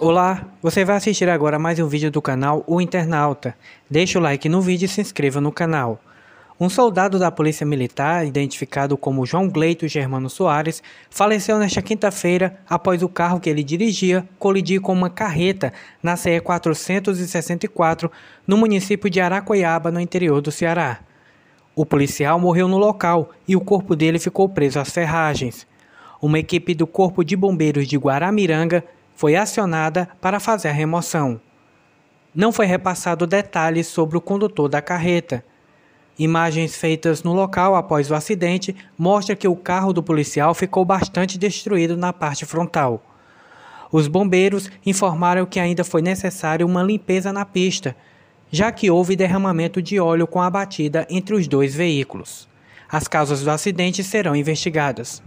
Olá, você vai assistir agora mais um vídeo do canal O Internauta. Deixe o like no vídeo e se inscreva no canal. Um soldado da Polícia Militar, identificado como João Gleito Germano Soares, faleceu nesta quinta-feira após o carro que ele dirigia colidir com uma carreta na CE 464 no município de Aracoiaba, no interior do Ceará. O policial morreu no local e o corpo dele ficou preso às ferragens. Uma equipe do Corpo de Bombeiros de Guaramiranga foi acionada para fazer a remoção. Não foi repassado detalhes sobre o condutor da carreta. Imagens feitas no local após o acidente mostram que o carro do policial ficou bastante destruído na parte frontal. Os bombeiros informaram que ainda foi necessário uma limpeza na pista, já que houve derramamento de óleo com a batida entre os dois veículos. As causas do acidente serão investigadas.